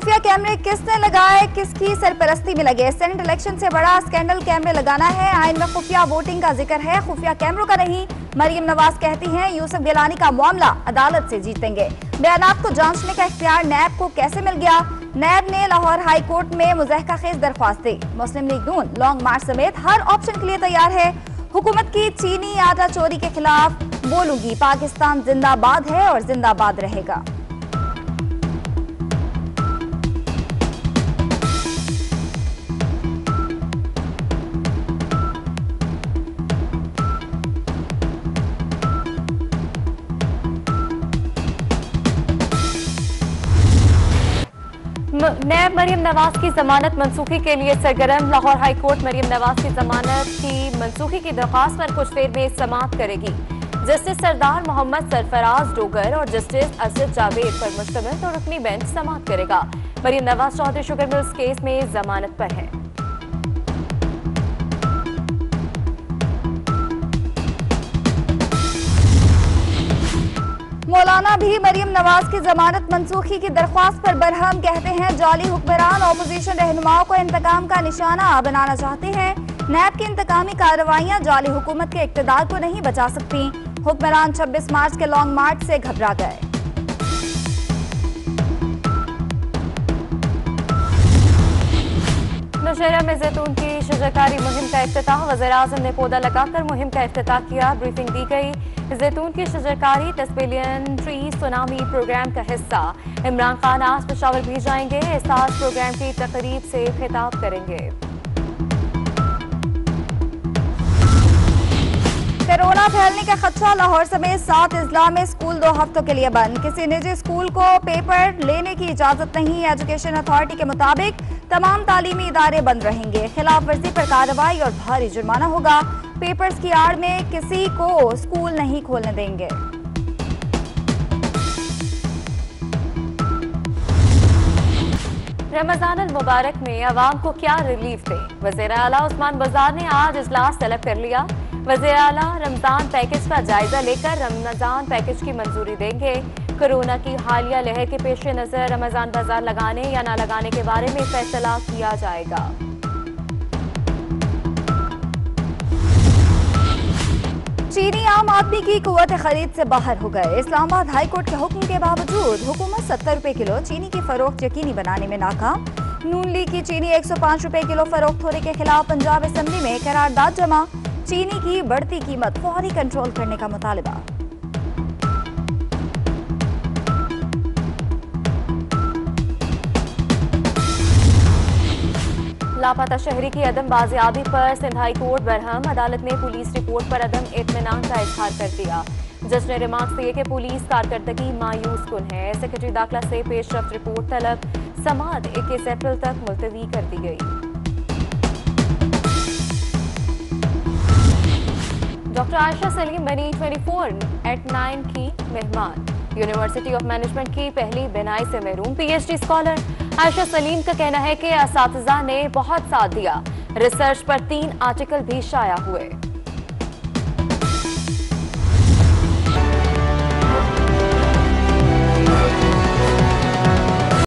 खुफिया कैमरे किसने लगाए? किसकी सरपरस्ती में लगे? सेनेट इलेक्शन से बड़ा स्कैंडल कैमरे लगाना है। आइन में खुफिया वोटिंग का ज़िक्र है। खुफिया कैमरों का नहीं, मरियम नवाज़ कहती हैं, यूसुफ गिलानी का मामला अदालत से जीतेंगे। बयान को जांचने का इख्तियार नैब को कैसे मिल गया? नैब ने लाहौर हाई कोर्ट में मुजहका खेज दरख्वास्त दी। मुस्लिम लीग नून लॉन्ग मार्च समेत हर ऑप्शन के लिए तैयार है। हुकूमत की चीनी आटा चोरी के खिलाफ बोलूँगी, पाकिस्तान जिंदाबाद है और जिंदाबाद रहेगा। नैब मरीम नवाज़ की जमानत मनसूखी के लिए सरगर्म। लाहौर हाई कोर्ट मरीम नवाज़ की जमानत की मनसूखी की दरख्वास्त पर कुछ देर में समाप्त करेगी। जस्टिस सरदार मोहम्मद सरफराज डोगर और जस्टिस असद जावेद पर मुश्तमिल तो रुकनी बेंच समाप्त करेगा। Maryam Nawaz Chaudhry sugar mills case में जमानत पर है। मौलाना भी मरियम नवाज़ की जमानत मनसूखी की दरख्वास्त पर बरहम कहते हैं, जाली हुक्मरान अपोजिशन रहनुमाओं को इंतकाम का निशाना बनाना चाहते हैं। नैब की इंतकामी कार्रवाइयाँ जाली हुकूमत के इकतदार को नहीं बचा सकती। हुक्मरान 26 मार्च के लॉन्ग मार्च से घबरा गए। नौशहरा में जैतून की शजरकारी मुहिम का अफ्ताह, वजर अजम ने पौधा लगाकर मुहिम का अफ्ताह किया। ब्रीफिंग दी गई। जैतून की शजरकारी दस ट्री सुनामी प्रोग्राम का हिस्सा। इमरान खान आज पेशावर भी जाएँगे एहसास प्रोग्राम की तकरीब से खिताब करेंगे। कोरोना फैलने का खदशा लाहौर समेत सात अजला में स्कूल दो हफ्तों के लिए बंद। किसी निजी स्कूल को पेपर लेने की इजाज़त नहीं, एजुकेशन अथॉरिटी के मुताबिक तमाम तालीमी इदारे बंद रहेंगे। खिलाफ वर्जी पर कार्रवाई और भारी जुर्माना होगा। पेपर्स की आड़ में किसी को स्कूल नहीं खोलने देंगे। रमज़ान मुबारक में आवाम को क्या रिलीफ दें? वज़ीर अला उस्मान बाज़ार ने आज इजलास तलब कर लिया। वज़ीर अला रमज़ान पैकेज का जायजा लेकर रमज़ान पैकेज की मंजूरी देंगे। कोरोना की हालिया लहर के पेश नज़र रमज़ान बाज़ार लगाने या ना लगाने के बारे में फैसला किया जाएगा। आदमी की कुत खरीद से बाहर हो गए। इस्लामाबाद हाईकोर्ट के हुक्म के बावजूद हुकूमत सत्तर रुपए किलो चीनी की फरोख्त यकीनी बनाने में नाकाम। नून लीग की चीनी एक सौ पाँच रुपए किलो फरोख्त होने के खिलाफ पंजाब असम्बली में करारदाद जमा। चीनी की बढ़ती कीमत फौरी कंट्रोल करने का मुतालबा। लापता शहरी की अदम बाजियाबी पर सिंधाई कोर्ट बरहम अदालत ने पुलिस रिपोर्ट पर अदम इतमान का इजहार कर दिया। जज ने रिमार्क दिए कि पुलिस कारकर्दगी मायूस कुन है। सेक्रेटरी दाखिला से पेशरफ रिपोर्ट तलब समात इक्कीस अप्रैल तक मुलतवी कर दी गई। डॉक्टर आयशा सलीम बनी 24 एट 9 की मेहमान। यूनिवर्सिटी ऑफ़ मैनेजमेंट की पहली बिनाई से महरूम पीएचडी स्कॉलर आयशा सलीम का कहना है कि इस ने बहुत साथ दिया। रिसर्च पर तीन आर्टिकल भी शाया हुए।